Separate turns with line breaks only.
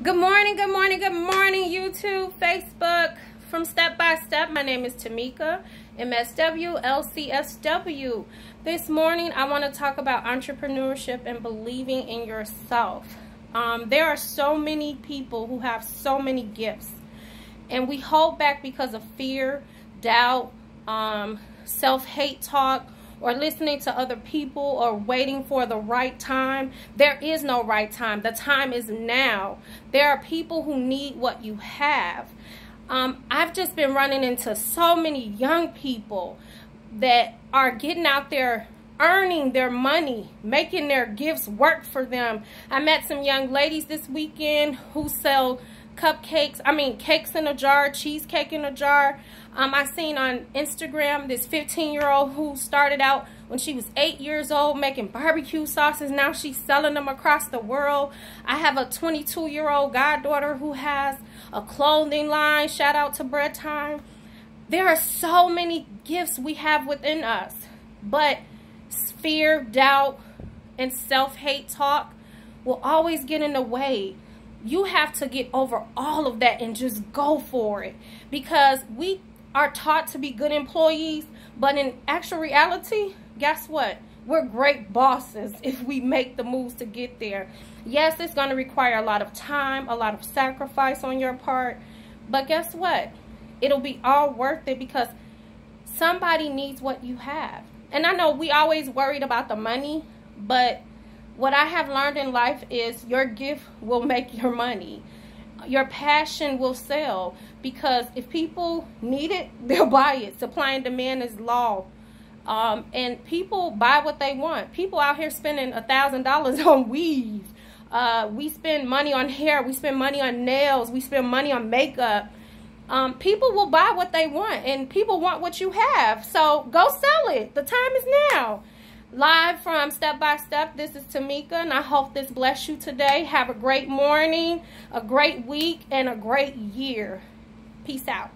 Good morning, good morning, good morning, YouTube, Facebook, from Step by Step. My name is Tamika, MSW, LCSW. This morning, I want to talk about entrepreneurship and believing in yourself. Um, there are so many people who have so many gifts, and we hold back because of fear, doubt, um, self-hate talk, or listening to other people or waiting for the right time. There is no right time. The time is now. There are people who need what you have. Um, I've just been running into so many young people that are getting out there earning their money, making their gifts work for them. I met some young ladies this weekend who sell cupcakes, I mean cakes in a jar, cheesecake in a jar. Um, I seen on Instagram this 15 year old who started out when she was eight years old making barbecue sauces. Now she's selling them across the world. I have a 22 year old goddaughter who has a clothing line. Shout out to Bread Time. There are so many gifts we have within us, but fear, doubt, and self-hate talk will always get in the way you have to get over all of that and just go for it. Because we are taught to be good employees but in actual reality guess what? We're great bosses if we make the moves to get there. Yes it's going to require a lot of time a lot of sacrifice on your part but guess what? It'll be all worth it because somebody needs what you have. And i know we always worried about the money but what I have learned in life is your gift will make your money. Your passion will sell because if people need it, they'll buy it. Supply and demand is law. Um, and people buy what they want. People out here spending a thousand dollars on weave. Uh, we spend money on hair. We spend money on nails. We spend money on makeup. Um, people will buy what they want, and people want what you have. So go sell it. The time is now. Live from Step by Step, this is Tamika, and I hope this bless you today. Have a great morning, a great week, and a great year. Peace out.